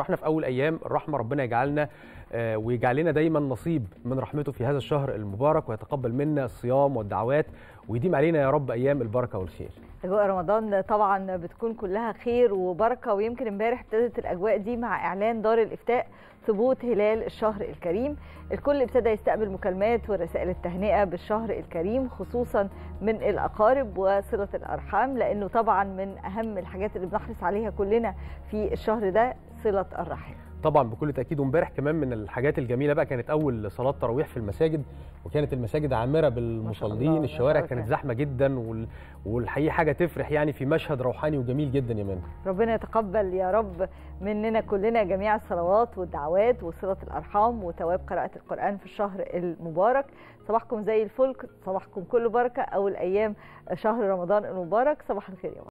فرحنا في اول أيام الرحمة ربنا يجعلنا آه، ويجعل لنا دايما نصيب من رحمته في هذا الشهر المبارك ويتقبل منا الصيام والدعوات ويديم علينا يا رب أيام البركة والخير. أجواء رمضان طبعا بتكون كلها خير وبركة ويمكن امبارح ابتدت الأجواء دي مع إعلان دار الإفتاء ثبوت هلال الشهر الكريم. الكل ابتدى يستقبل مكالمات ورسائل التهنئة بالشهر الكريم خصوصا من الأقارب وصلة الأرحام لأنه طبعا من أهم الحاجات اللي بنحرص عليها كلنا في الشهر ده صلة الرحم. طبعا بكل تأكيد. وامبارح كمان من الحاجات الجميلة بقى كانت أول صلاة تراويح في المساجد وكانت المساجد عامرة بالمصلين. الشوارع كانت. زحمة جدا وال... والحقيقة حاجة تفرح يعني في مشهد روحاني وجميل جدا يا مان. ربنا يتقبل يا رب مننا كلنا جميع الصلوات والدعوات وصلة الأرحام وثواب قراءة القرآن في الشهر المبارك. صباحكم زي الفل صباحكم كله بركة. أول أيام شهر رمضان المبارك صباح الخير يا